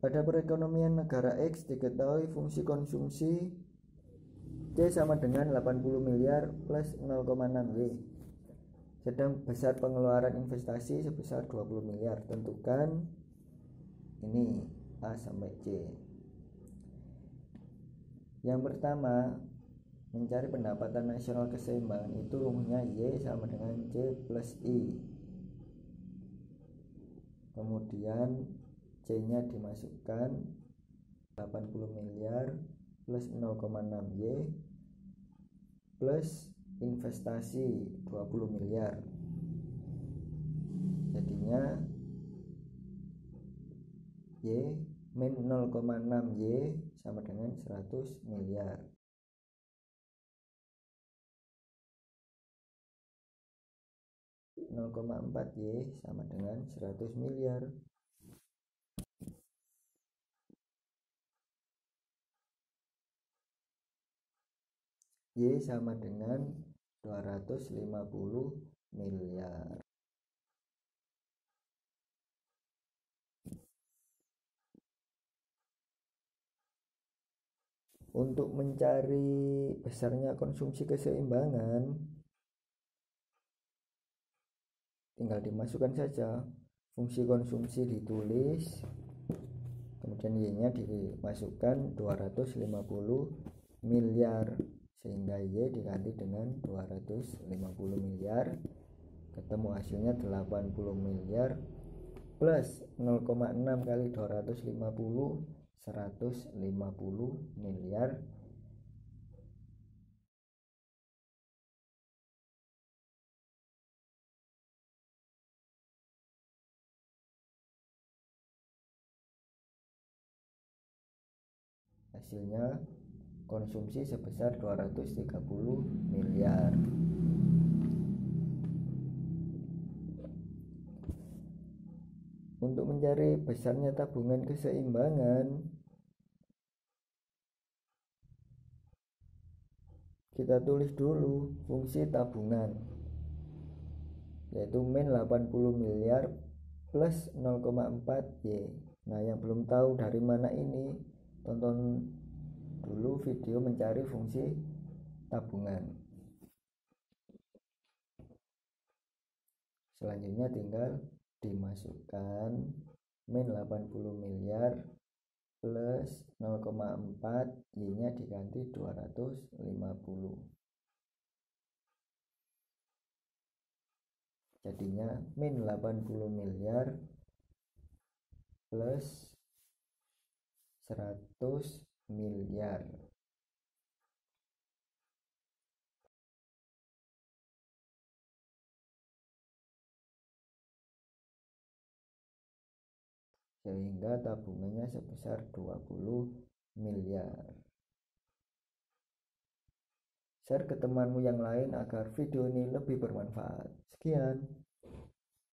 pada perekonomian negara X diketahui fungsi konsumsi C sama dengan 80 miliar plus 0,6 Y sedang besar pengeluaran investasi sebesar 20 miliar. Tentukan ini A sampai C. Yang pertama mencari pendapatan nasional keseimbangan itu rumusnya Y sama dengan C plus I. Kemudian C nya dimasukkan 80 miliar plus 0,6 Y plus investasi 20 miliar. Jadinya Y min 0,6 Y sama dengan 100 miliar. nol koma empat Y sama dengan 100 miliar Y sama dengan 250 miliar. Untuk mencari besarnya konsumsi keseimbangan, tinggal dimasukkan saja fungsi konsumsi ditulis kemudian y nya dimasukkan 250 miliar sehingga Y diganti dengan 250 miliar. Ketemu hasilnya 80 miliar plus 0,6 kali 250 150 miliar. Hasilnya konsumsi sebesar 230 miliar. Untuk mencari besarnya tabungan keseimbangan kita tulis dulu fungsi tabungan yaitu min 80 miliar plus 0,4 Y. Nah yang belum tahu dari mana ini tonton video mencari fungsi tabungan. Selanjutnya tinggal dimasukkan min 80 miliar plus 0,4 Y nya diganti 250 jadinya min 80 miliar plus 100 miliar sehingga tabungannya sebesar 20 miliar. Share ke temanmu yang lain agar video ini lebih bermanfaat. Sekian